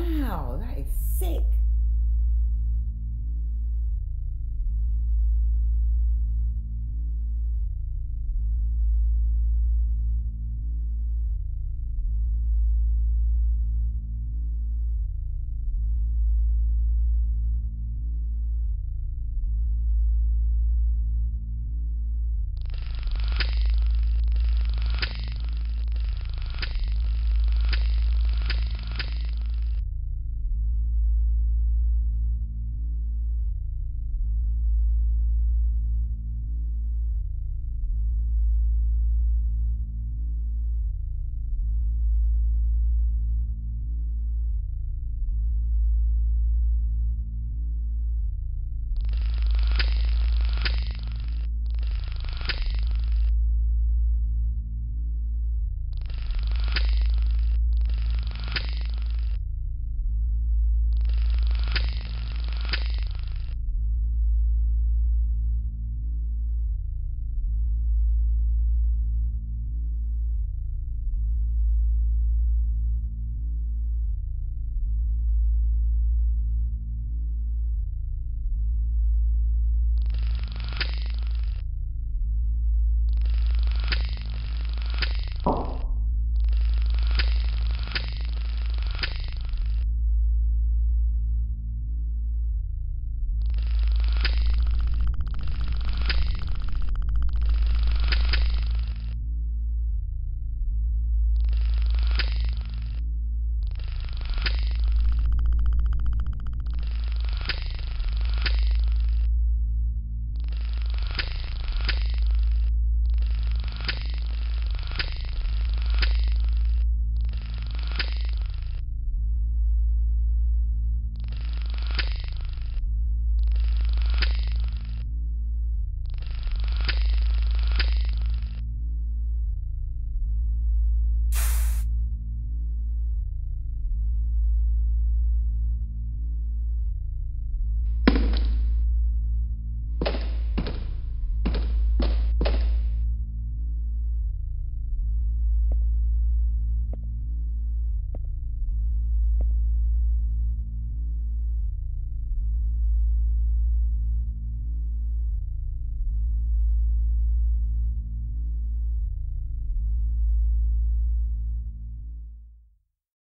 Wow, that is sick.